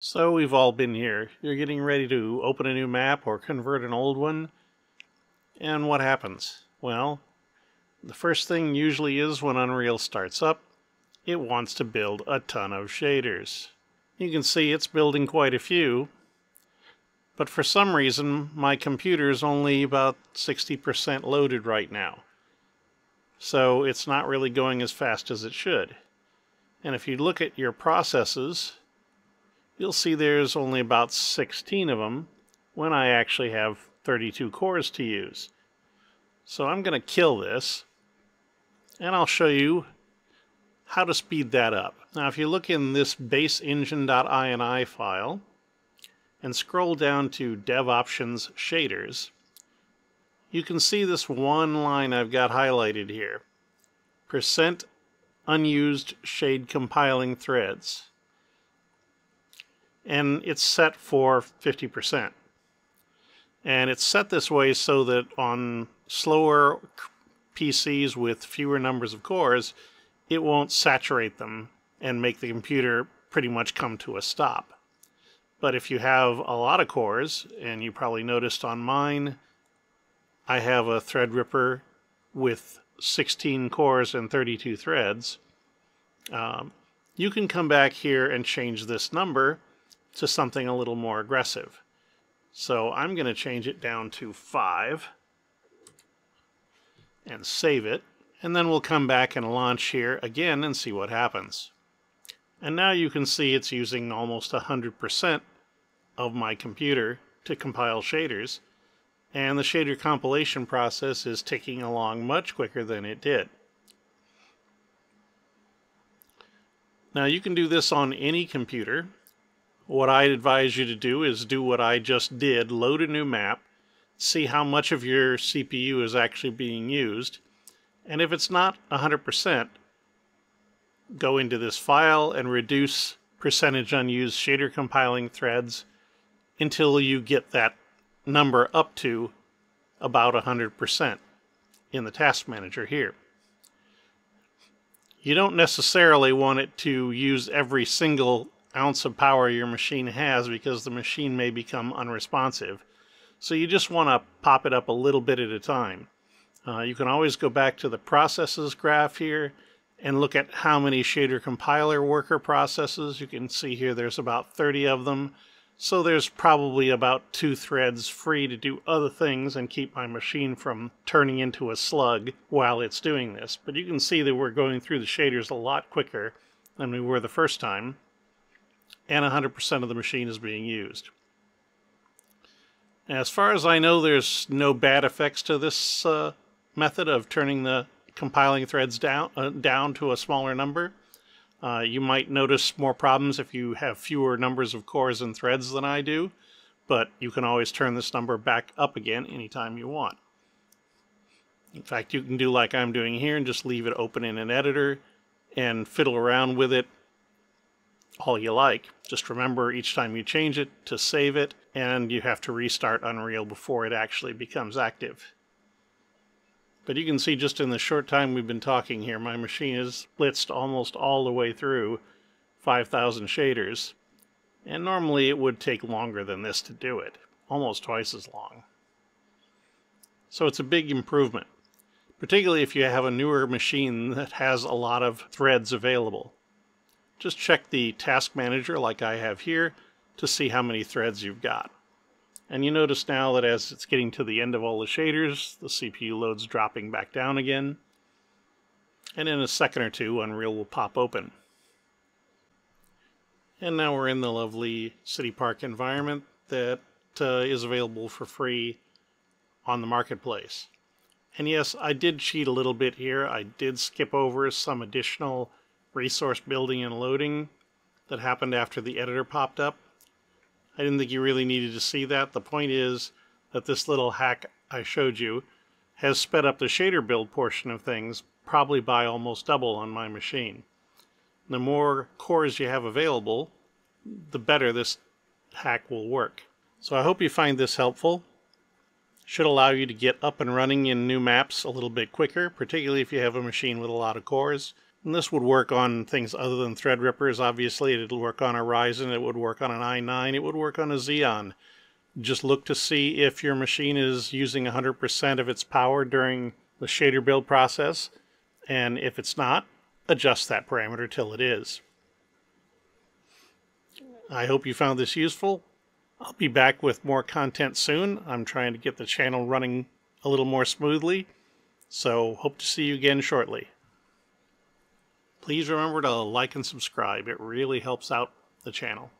So we've all been here. You're getting ready to open a new map or convert an old one. And what happens? Well, the first thing usually is when Unreal starts up, it wants to build a ton of shaders. You can see it's building quite a few, but for some reason my computer is only about 60% loaded right now. So it's not really going as fast as it should. And if you look at your processes, you'll see there's only about 16 of them when I actually have 32 cores to use. So I'm going to kill this and I'll show you how to speed that up. Now if you look in this baseengine.ini file and scroll down to dev options shaders, you can see this one line I've got highlighted here. Percent unused shader compiling threads and it's set for 50%. And it's set this way so that on slower PCs with fewer numbers of cores, it won't saturate them and make the computer pretty much come to a stop. But if you have a lot of cores, and you probably noticed on mine, I have a Threadripper with 16 cores and 32 threads, um, you can come back here and change this number to something a little more aggressive. So I'm going to change it down to 5 and save it. And then we'll come back and launch here again and see what happens. And now you can see it's using almost 100% of my computer to compile shaders. And the shader compilation process is ticking along much quicker than it did. Now you can do this on any computer what I'd advise you to do is do what I just did, load a new map, see how much of your CPU is actually being used, and if it's not 100%, go into this file and reduce percentage unused shader compiling threads until you get that number up to about 100% in the task manager here. You don't necessarily want it to use every single ounce of power your machine has because the machine may become unresponsive. So you just want to pop it up a little bit at a time. Uh, you can always go back to the processes graph here and look at how many shader compiler worker processes. You can see here there's about 30 of them. So there's probably about two threads free to do other things and keep my machine from turning into a slug while it's doing this. But you can see that we're going through the shaders a lot quicker than we were the first time and 100% of the machine is being used. As far as I know, there's no bad effects to this uh, method of turning the compiling threads down, uh, down to a smaller number. Uh, you might notice more problems if you have fewer numbers of cores and threads than I do, but you can always turn this number back up again anytime you want. In fact, you can do like I'm doing here and just leave it open in an editor and fiddle around with it all you like. Just remember each time you change it to save it, and you have to restart Unreal before it actually becomes active. But you can see just in the short time we've been talking here, my machine is blitzed almost all the way through 5,000 shaders. And normally it would take longer than this to do it, almost twice as long. So it's a big improvement, particularly if you have a newer machine that has a lot of threads available. Just check the task manager like I have here to see how many threads you've got. And you notice now that as it's getting to the end of all the shaders, the CPU load's dropping back down again. And in a second or two, Unreal will pop open. And now we're in the lovely City Park environment that uh, is available for free on the marketplace. And yes, I did cheat a little bit here. I did skip over some additional resource building and loading that happened after the editor popped up. I didn't think you really needed to see that. The point is that this little hack I showed you has sped up the shader build portion of things probably by almost double on my machine. The more cores you have available, the better this hack will work. So I hope you find this helpful. Should allow you to get up and running in new maps a little bit quicker, particularly if you have a machine with a lot of cores And this would work on things other than Threadrippers, obviously. It'll work on a Ryzen, it would work on an i9, it would work on a Xeon. Just look to see if your machine is using 100% of its power during the shader build process, and if it's not, adjust that parameter till it is. I hope you found this useful. I'll be back with more content soon. I'm trying to get the channel running a little more smoothly, so hope to see you again shortly. Please remember to like and subscribe. It really helps out the channel.